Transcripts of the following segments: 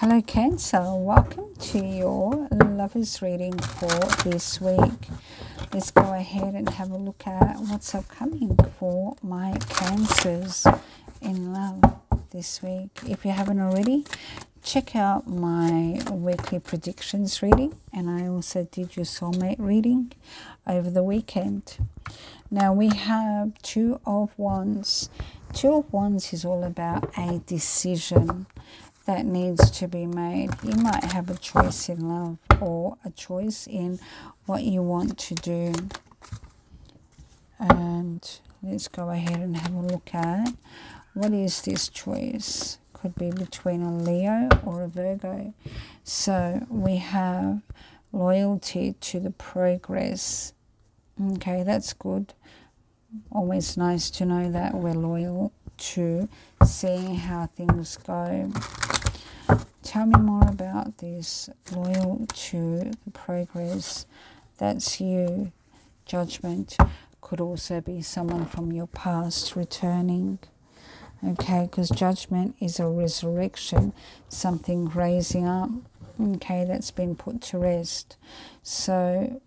Hello, Cancer. Welcome to your lovers reading for this week. Let's go ahead and have a look at what's upcoming for my Cancers in love this week. If you haven't already, check out my weekly predictions reading, and I also did your soulmate reading over the weekend. Now we have Two of Wands. Two of Wands is all about a decision that needs to be made. You might have a choice in love or a choice in what you want to do. And let's go ahead and have a look at what is this choice. Could be between a Leo or a Virgo. So we have loyalty to the progress. Okay, that's good. Always nice to know that we're loyal to seeing how things go. Tell me more about this. Loyal to the progress. That's you. Judgment could also be someone from your past returning. Okay, because judgment is a resurrection, something raising up. Okay, that's been put to rest. So,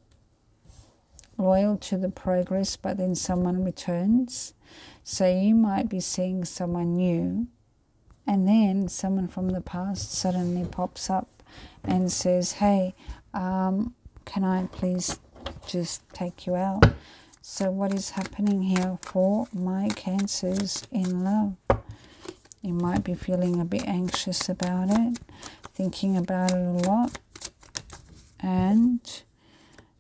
loyal to the progress, but then someone returns. So you might be seeing someone new, and then someone from the past suddenly pops up and says, Hey, um, can I please just take you out? So, what is happening here for my cancers in love? You might be feeling a bit anxious about it, thinking about it a lot, and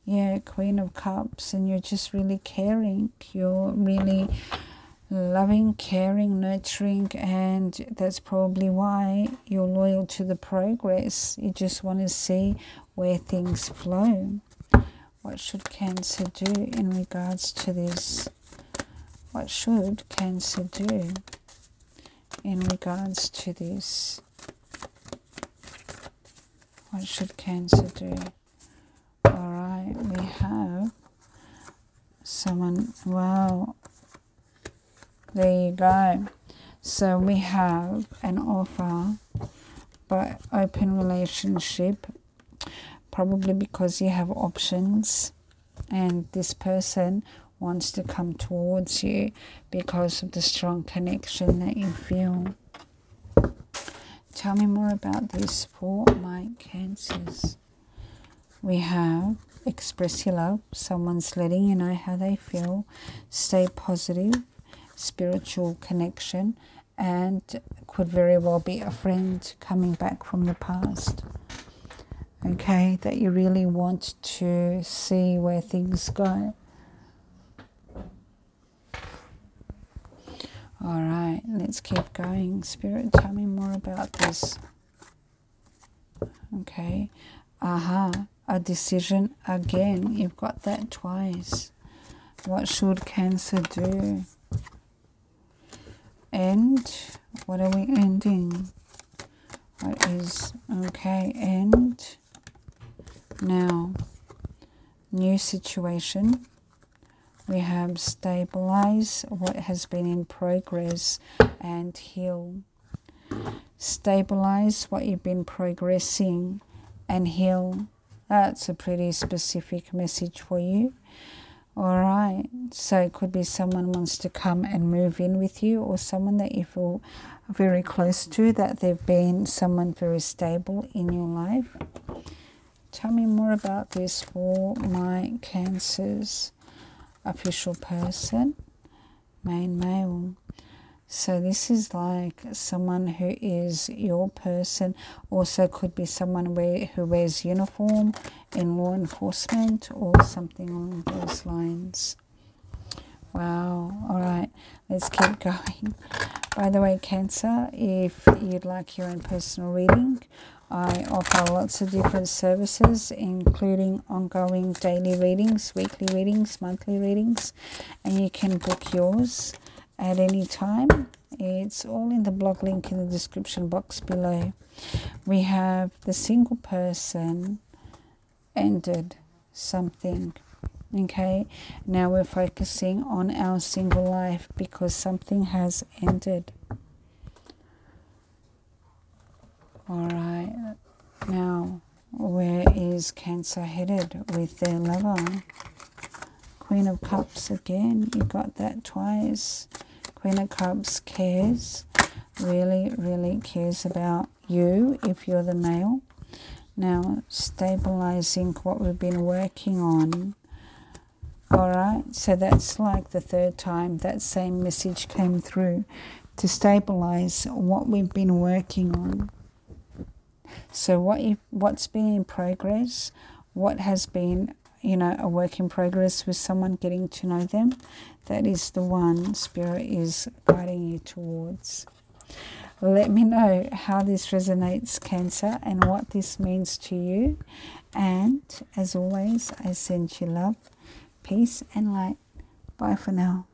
yeah, Queen of Cups, and you're just really caring. You're really loving, caring, nurturing, and that's probably why you're loyal to the progress. You just want to see where things flow. What should Cancer do in regards to this? What should Cancer do in regards to this? What should Cancer do? Alright, we have someone, wow, there you go. So we have an offer, but open relationship, probably because you have options and this person wants to come towards you because of the strong connection that you feel. Tell me more about this for my cancers. We have express your love. Someone's letting you know how they feel. Stay positive spiritual connection and could very well be a friend coming back from the past. Okay, that you really want to see where things go. All right, let's keep going. Spirit, tell me more about this. Okay, aha, uh-huh. a decision again. You've got that twice. What should Cancer do? End. What are we ending? What is okay? End. Now, new situation. We have stabilize what has been in progress and heal. Stabilize what you've been progressing and heal. That's a pretty specific message for you. All right. So it could be someone wants to come and move in with you, or someone that you feel very close to, that they've been someone very stable in your life. Tell me more about this for my Cancers official person, main male. So this is like someone who is your person. Also could be someone wear, who wears uniform in law enforcement or something along those lines. Wow. All right. Let's keep going. By the way, Cancer, if you'd like your own personal reading, I offer lots of different services, including ongoing daily readings, weekly readings, monthly readings, and you can book yours at any time. It's all in the blog link in the description box below. We have the single person ended something. Okay, now we're focusing on our single life because something has ended. All right, Now, where is Cancer headed with their lover? Queen of Cups again. You got that twice. Queen of Cups cares. Really, really cares about you if you're the male. Now, stabilizing what we've been working on. Alright, so that's like the third time that same message came through to stabilize what we've been working on. So what you, what's been in progress, what has been, you know, a work in progress with someone getting to know them, that is the one Spirit is guiding you towards. Let me know how this resonates, Cancer, and what this means to you. And as always, I send you love, peace, and light. Bye for now.